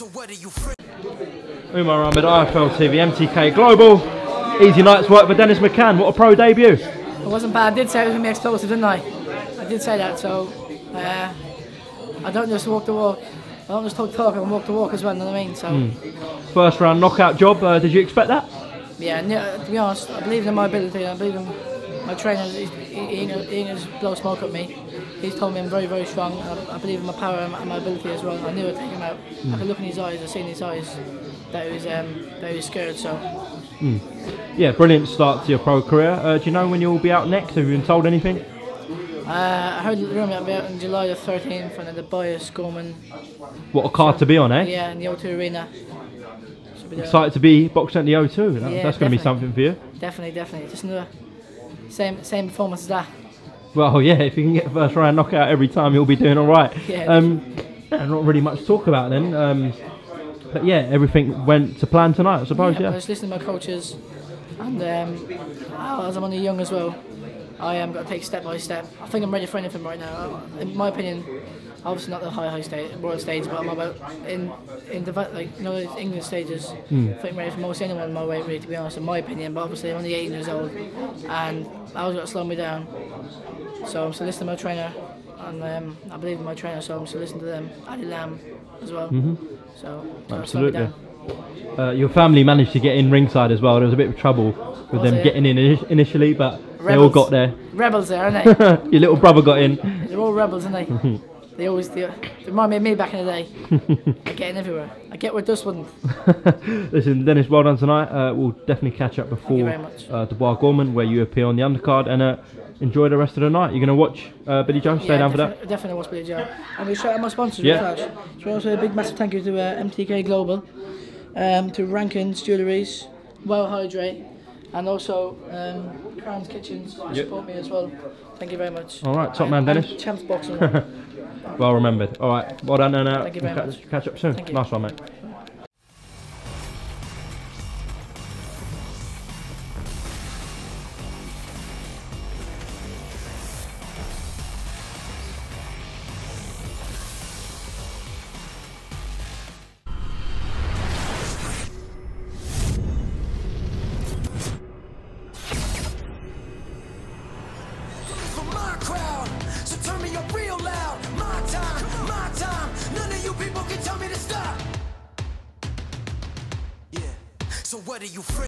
So what are you free? Umar Ahmed, IFL TV, MTK Global. Easy night's work for Dennis McCann. What a pro debut. It wasn't bad. I did say it was going to be explosive, didn't I? I did say that, so uh, I don't just walk the walk. I don't just talk the talk, I walk the walk as well, you know what I mean? So, First round knockout job. Uh, did you expect that? yeah, and, uh, to be honest, I believe in my ability. I believe in my trainer. He, he, he, blow smoke at me. He's told me I'm very, very strong. I, I believe in my power and my, ability as well. I knew I'd take him out. I could look in his eyes, I've seen his eyes that he was, um, that he was scared, so Yeah, brilliant start to your pro career. Uh, do you know when you'll be out next? Have you been told anything? Uh, I heard the rumour about in July the 13th and Dubois Gorman, What a card to be on, eh? yeah, in the O2 Arena. Be. Excited to be boxing at the O2. That- Yeah, That's going to be something for you. Definitely, definitely. Just another same same performance as that. Well, yeah, if you can get first round knockout every time, you'll be doing all right. Yeah. Um, not really much to talk about then. Um, but yeah, everything went to plan tonight, I suppose. I Yeah. was listening to my coaches, and um, oh, as I'm only young as well, I am got to take step by step. I think I'm ready for anything right now. In my opinion, obviously not the high high stage, world stage, but I'm about in in the like you know the England stages. Hmm. I think I'm ready for most anyone in my weight, really, to be honest, in my opinion. But obviously I'm only 18 years old, and I was going to slow me down. So I'm to my trainer, and um, I believe in my trainer, so I'm still listening to them. Ali Lam as well. So don't slow me Absolutely. Uh, your family managed to get in ringside as well. There was a bit of trouble with Was them it? getting in initially, but they all got there. Rebels there, aren't they? your little brother got in. They're all rebels, aren't they? they always they, they remind me of me back in the day. I get in everywhere. I get where dust wouldn't. Listen, Dennis, well done tonight. Uh, we'll definitely catch up before uh, Dubois Gorman, where you appear on the undercard, and uh, enjoy the rest of the night. You're going to watch uh, Billy Joe? Stay down for that. definitely, watch Billy Joe. I'm going to shout out my sponsors Yeah. So also a big massive thank you to uh, MTK Global, um, to Rankins Jewelleries, Well Hydrate, and also um, Crown's Kitchens who Yep. support me as well. Thank you very much. All right, top man, Dennis. Champs Boxing. Well remembered. All right, well done, and uh, Thank you we'll very catch, much. catch up soon. Nice one, mate. What are you?